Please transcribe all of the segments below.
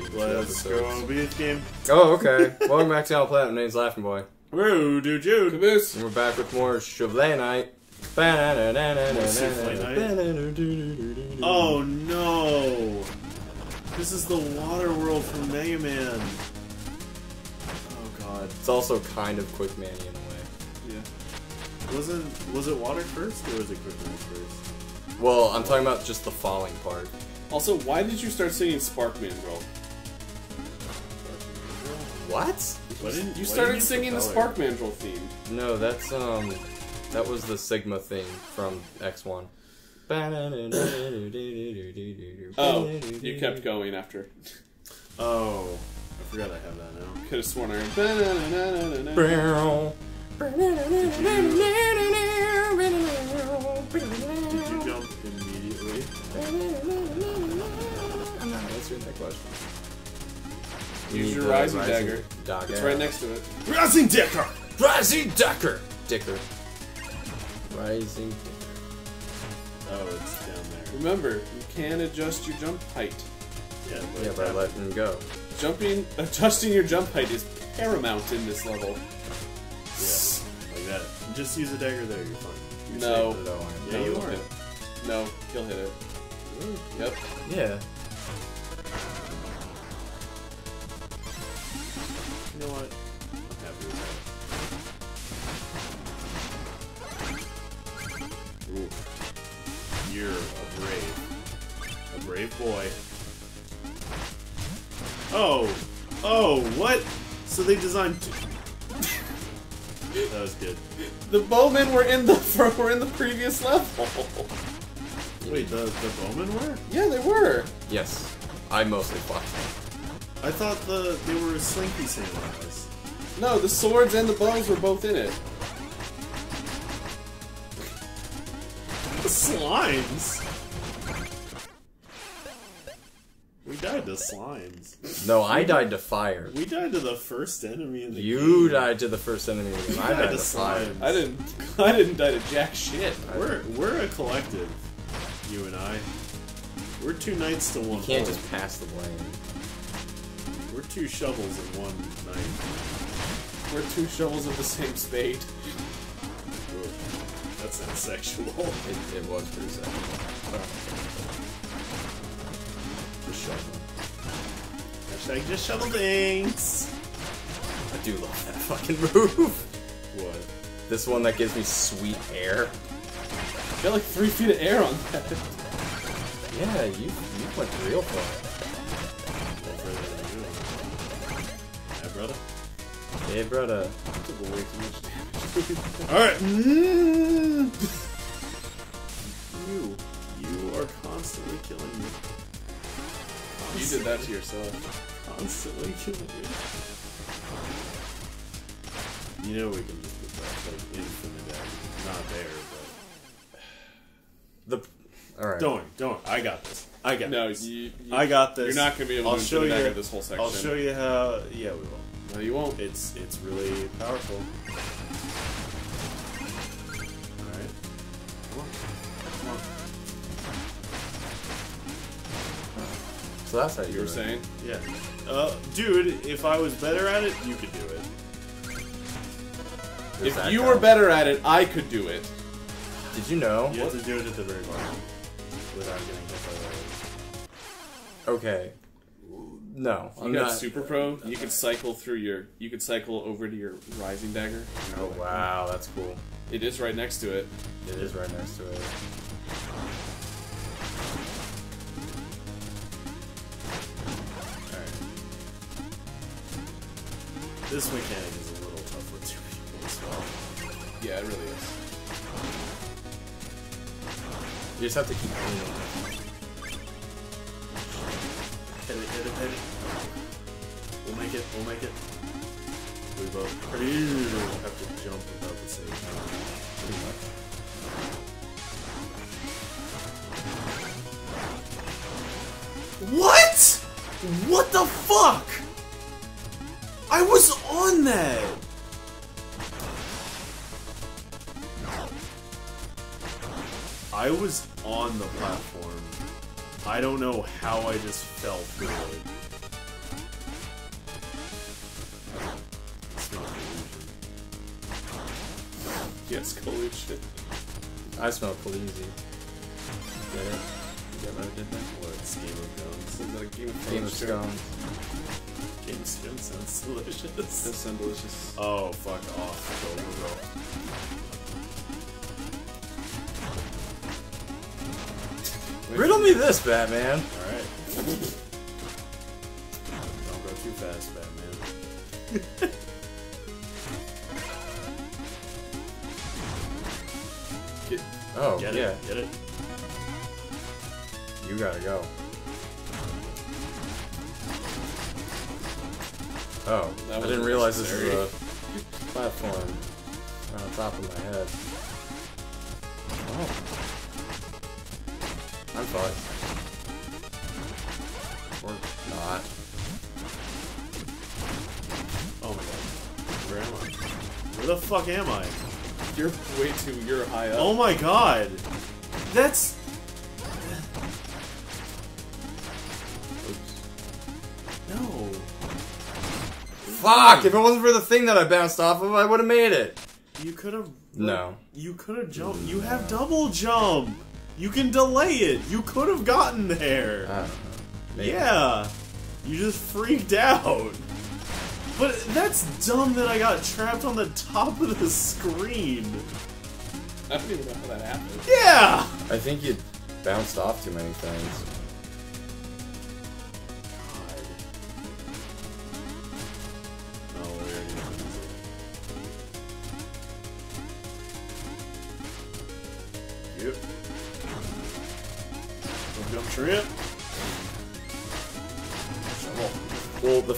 Pikachu Let's go episodes. beat game. Oh, okay. Welcome back to Al Platinum. Name's Laughing Boy. Woo, dude, Jude. Caboose. And we're back with more Shovel Knight. Oh no! This is the water world from Mega Man. Oh god. It's also kind of Quick Manny in a way. Yeah. Wasn't was it water first or was it Quick Man first? Well, I'm talking about just the falling part. Also, why did you start singing Spark Mandrill? What? Why didn't You started didn't singing the Spark Sparkman Girl theme. No, that's um, that was the Sigma thing from X1. Oh, you kept going after. Oh, I forgot I have that now. Could have sworn I heard. Did you jump immediately? I'm not answering that question. Use your the rising dagger. Dagger. It's right next to it. Rising Decker! Rising Decker! Dicker. Rising Dicker. Oh, it's down there. Remember, you can adjust your jump height. Yeah, Yeah, by letting him go. Jumping, adjusting your jump height is paramount in this level. yeah, like that. Just use a dagger there. You're fine. You're No. safe. Though, aren't Yeah, No, you are. hit. No, he'll hit it. Yep. Yeah. You know what? I'm happy with that. Ooh. You're a brave. A brave boy. Oh! Oh, what? So they designed two. that was good. The bowmen were in the were in the previous level. Wait, the, the bowmen were? Yeah, they were. Yes. I mostly fought. I thought the they were slinky samurais. No, the swords and the bows were both in it. The slimes! We died to slimes. No, I died to fire. We died to the first enemy in the You game. died to the first enemy, and I died to fire. slimes. I didn't. I didn't die to jack shit. We're we're a collective, you and I. We're two knights to one. You can't bull. just pass the blame. We're two shovels in one night. We're two shovels of the same spade. That sounds sexual. It, it was pretty sexual. Just shovel. Hashtag just shovel things. I do love that fucking move. What? This one that gives me sweet air. I Got like three feet of air on that. Yeah, you you went real far. You? Yeah, brother. Hey, brother. Took way too much damage. All right. Mm. you, you are constantly killing me. You did that to yourself. Constantly killing me. You know we can just put that like infinite act. Not there, but The all right. don't don't. I got this. I got No, this. you, you, I got this. You're not gonna be able I'll to show infinite you this whole section. I'll show you how. Yeah, we will. No, you won't. It's it's really powerful. All right. Come on. Come on. So that's how you, You were saying. Yeah. Uh, dude, if I was better at it, you could do it. There's If you were better at it, I could do it. Did you know? You have to do it at the very bottom without getting hit by the Okay. No, You I'm got not. super pro. You could cycle through your. You could cycle over to your rising dagger. Oh wow, that's cool. It is right next to it. It is right next to it. Alright. This mechanic is a little tough with two people as well. Yeah, it really is. You just have to keep aiming. Hit it, hit it. We'll make it, we'll make it. We both have to jump about the same time. Pretty much. What? What the fuck? I was on that! I was on the platform. I don't know how I just fell through it. Yes, collusion. I smell collusion. Get it? Get what I did that? What? Scheme of thrones. Is that a Game of Game of Scones. Game of thrones sounds delicious. That sounds delicious. Oh, fuck off. Go, go, go. Riddle me this, Batman. Alright. Don't go too fast, Batman. Get, Oh, get yeah. it? Get it? You gotta go. Oh, I didn't realize this was a platform on top of my head. I'm fine. Or not. Oh my god. Where am I? Where the fuck am I? You're way too. You're high up. Oh my god! That's. Oops. No. Fuck! If it wasn't for the thing that I bounced off of, I would have made it. You could have. No. You could have jumped. You have double jump! You can delay it! You could have gotten there! I. Maybe. Yeah! You just freaked out! But that's dumb that I got trapped on the top of the screen! I don't even know how that happened. Yeah! I think you bounced off too many things.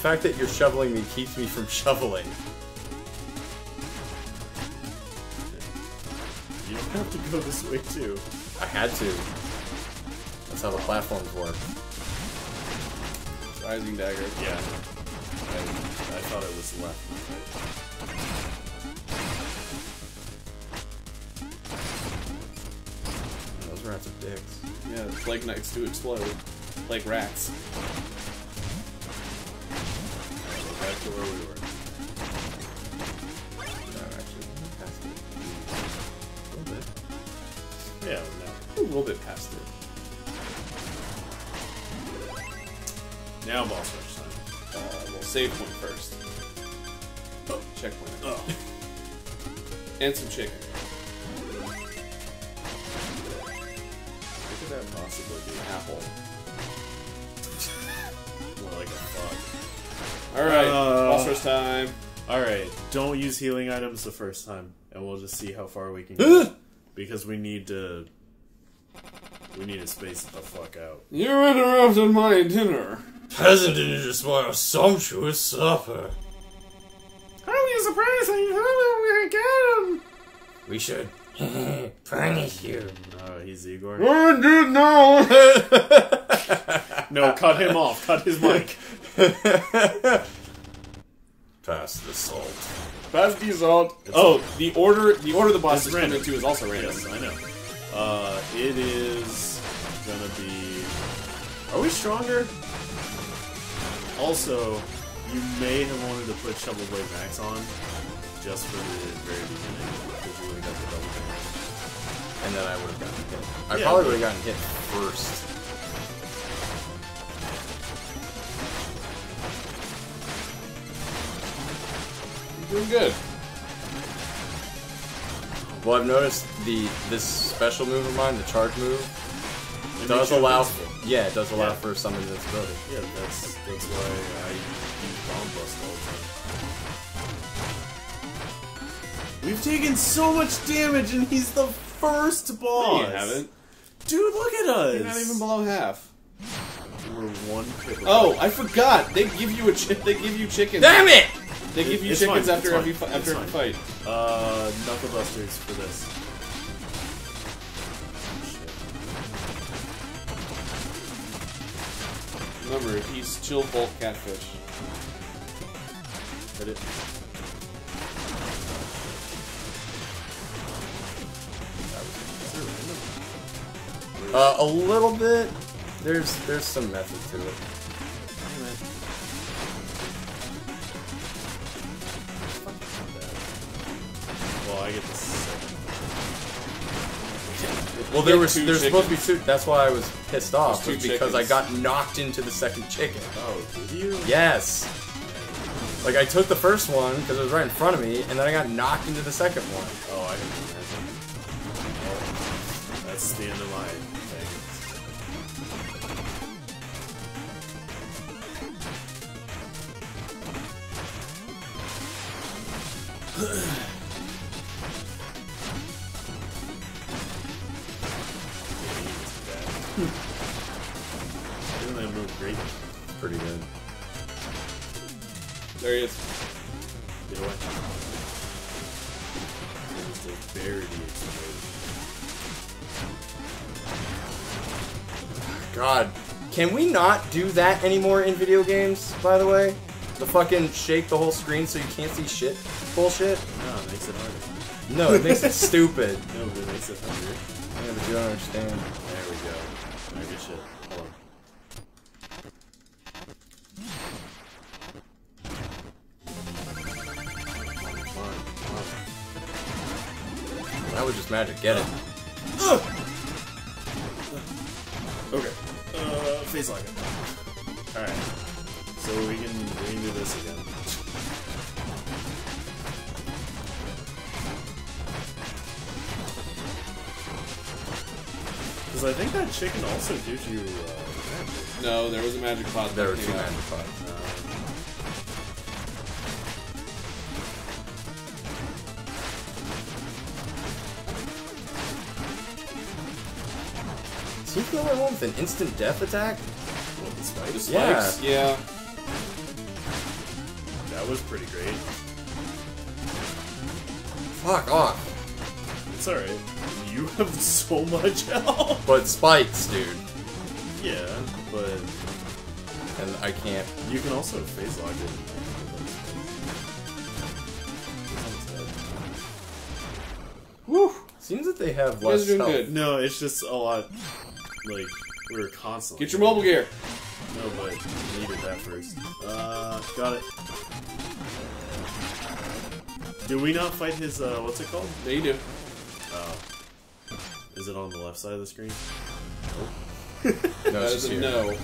Fact that you're shoveling me keeps me from shoveling. You don't have to go this way too. I had to. That's how the platforms work. Rising dagger. Yeah. I, I thought it was left. Those rats are dicks. Yeah, plague knights do explode. Like rats. To where we were. No, actually, past it. A little bit. Yeah, no. A little bit past it. Now boss rush time. Uh, well, save point first. Oh, checkpoint. Oh. And some chicken. What could that possibly be? Apple. More like a fuck. Alright, Uh, boss rush time. Alright, don't use healing items the first time, and we'll just see how far we can go. because we need to. We need to space it the fuck out. You interrupted my dinner. Peasant didn't just want a sumptuous supper. How are you surprised that you we get him? We should punish you. Oh, he's Igor. I did know. No, cut him off. Cut his mic. Pass the salt. Pass the salt. Oh, the order the order the boss is coming random. into is also random. Yes, I know. Uh, it is gonna be. Are we stronger? Also, you may have wanted to put Shovel Blade Max on just for the very beginning because you would have got the double damage. And then I would have gotten hit. I Yeah, probably would have gotten hit first. Doing good. Well, I've noticed the this special move of mine, the charge move, It does allow. invincible. Yeah, it does allow Yeah. for some invincibility. Yeah, that's that's why I use Bomb Bust all the time. We've taken so much damage, and he's the first No, boss. you haven't. Dude, look at us. You're not even below half. We're one. Oh, I forgot. They give you a chi- they give you chicken. Damn it! They give you It's chickens fine, after it's every fine, after every fight. Uh, Knuckle Busters for this. Remember, he's chill bolt catfish. Hit it. Is there random? Uh, a little bit. There's there's some method to it. I get. Well, there was there's supposed to be two. That's why I was pissed off. Was because I got knocked into the second chicken. Oh, did you? Yes. Like I took the first one because it was right in front of me, and then I got knocked into the second one. Oh, I can imagine. Oh, that's the end of thing. Didn't great? Pretty good. There he is. Get away. It was a very. God, can we not do that anymore in video games? By the way, the fucking shake the whole screen so you can't see shit bullshit. No, it makes it harder. No, it makes it stupid. No, but it makes it harder. Yeah, but you don't understand. Just magic. Get it. Okay. Uh, Phase Locket. Alright. So we can, we can do this again. Because I think that chicken also gives you, uh, magic. No, there was a magic pot. There were two magic pots. Is he the only one with an instant death attack? Well, the The spikes? spikes? Yeah. That was pretty great. Fuck off. It's alright. You have so much health. But spikes, dude. Yeah, but And I can't. you can also Phase Locket. Woo! Seems that they have You guys less are doing health. good. No, it's just a lot. Like we were constantly. Get your mobile gear. No, but needed that first. Uh, got it. Do we not fight his? Uh, what's it called? There you do. Oh, is it on the left side of the screen? No, That it's just here. no.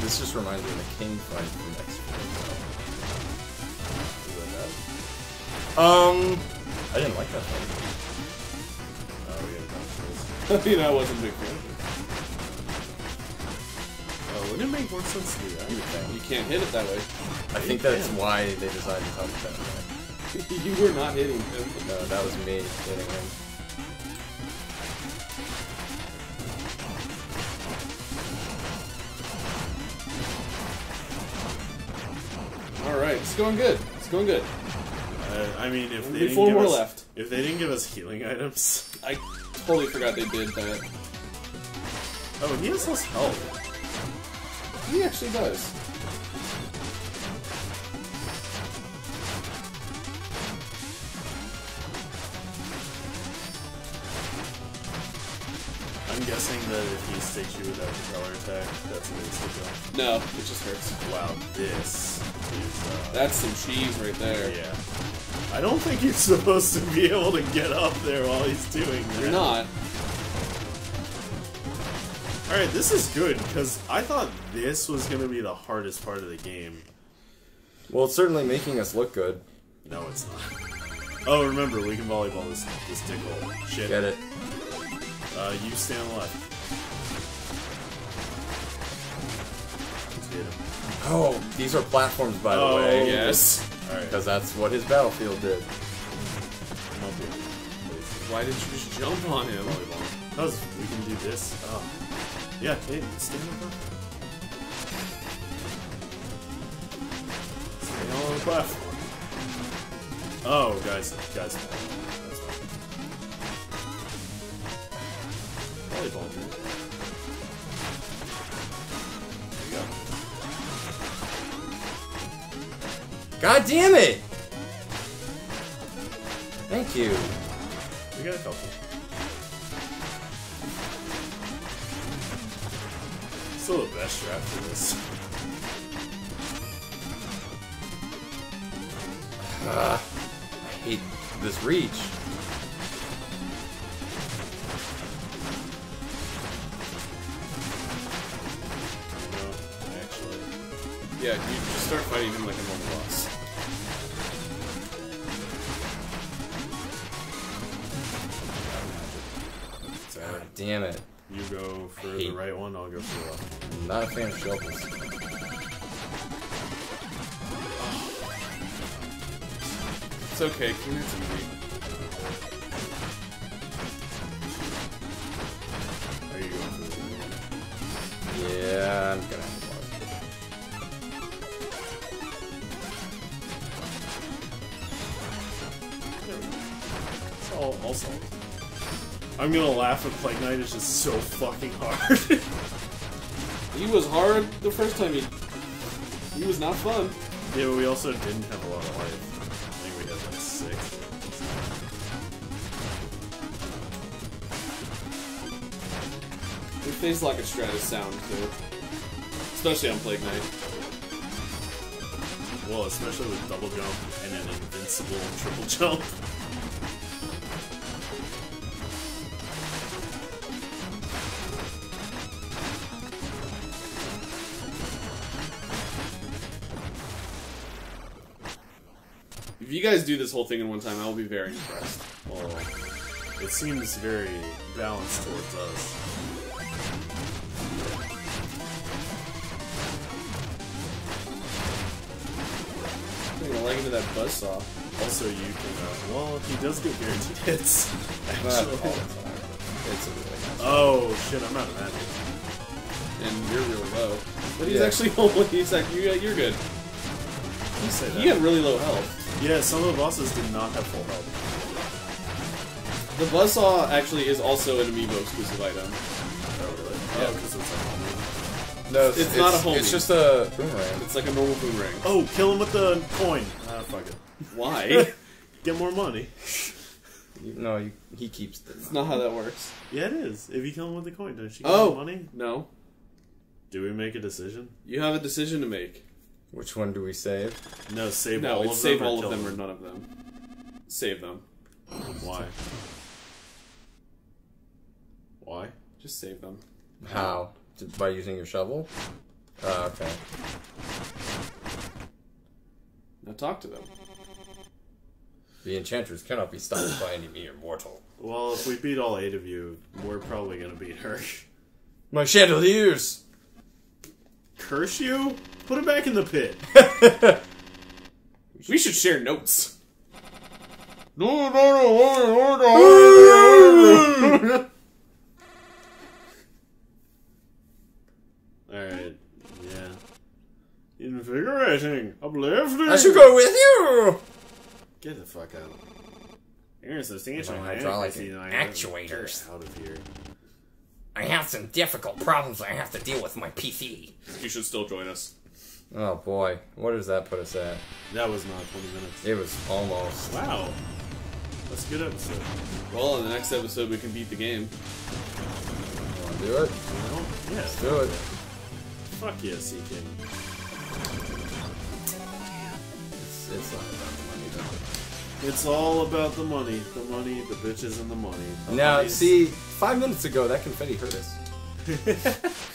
This just reminds me of the king fight from next Um, I didn't like that fight. Oh, we gotta you know, I wasn't a big fan. Oh, wouldn't it make more sense to do that? You can't hit it that way. I think that's why they decided to touch that way. you were not hitting him. No, that was me hitting him. All right, it's going good. It's going good. I mean, if they didn't four give more us, left. if they didn't give us healing items, I totally forgot they did that. oh, he has less health. He actually does. I'm guessing that if he sticks you with that propeller attack, that's an instant kill. No, it just hurts. Wow, this is. Uh, That's some cheese right there. Yeah. I don't think he's supposed to be able to get up there while he's doing that. You're not. Alright, this is good, because I thought this was going to be the hardest part of the game. Well, it's certainly making us look good. No, it's not. Oh, remember, we can volleyball this, this tickle. Shit. Get it? Uh, you stand on the left. Let's hit him. Oh, these are platforms, by the Oh, way. Yes. Because that's what his battlefield did. Come up here, please. Why didn't you just jump on him? Because we can do this. Oh. Yeah, hey, stay on the on the platform. Oh, guys, guys. That's fine. Volleyball, dude. God damn it! Thank you. We got a couple. Still the best draft for this. Uh, I hate this reach. No, actually. Yeah, you just start fighting him like a normal boss. Damn it. You go for the right one, I'll go for the left. I'm not a fan of shovels. It's okay, Kunit's easy. Are you going for the right one? Yeah, I'm gonna have to pause. There we go. It's all, all solid. I'm gonna laugh if Plague Knight is just so fucking hard. He was hard the first time he. He was not fun. yeah, but we also didn't have a lot of life. I think we had like six. Your face like a Stratus sound too. Especially on Plague Knight. Well, especially with double jump and an invincible triple jump. you guys do this whole thing in one time, I will be very impressed. Well, it seems very balanced towards us. I'm gonna leg into that buzzsaw. Also, you can. Uh, well, he does get guaranteed hits. Actually. It's a really nice. Oh shit! I'm out of magic. And you're really low. But he's Yeah. actually only. He's like, you're, you're good. You say that. You have really low health. Yeah, some of the bosses did not have full health. The buzzsaw actually is also an amiibo exclusive item. Oh really? Yeah. Oh, because it's like homie. No, It's not a homie. It's just a boomerang. It's like a normal boomerang. Oh, kill him with the coin. Ah, fuck it. Why? Get more money. You, no, you, he keeps the. It's not how that works. Yeah, it is. If you kill him with the coin, don't you get Oh. more money? No. Do we make a decision? You have a decision to make. Which one do we save? No, save No, all it's of save them or all of them or none of them. Save them. Why? Why? Just save them. How? Just by using your shovel? Uh, okay. Now talk to them. The enchantress cannot be stopped by any mere mortal. Well, if we beat all eight of you, we're probably gonna beat her. My chandeliers! Curse you? Put it back in the pit. We should share notes. No, no, no, no, Alright, yeah. Invigorating, uplifting. I should go with you! Get the fuck out. You're substantial. My hydraulic accuracy, I- actuators. Get out of here. I have some difficult problems I have to deal with my PC. You should still join us. Oh boy, what does that put us at? That was not 20 minutes. It was almost. Wow. That's a good episode. Well, in the next episode, we can beat the game. Wanna do it? Well, yeah. Let's do it. Fuck yeah, Sea King. It's, it's not about the money though. It's all about the money. The money, the bitches, and the money. The Now, honeys. see, five minutes ago, that confetti hurt us.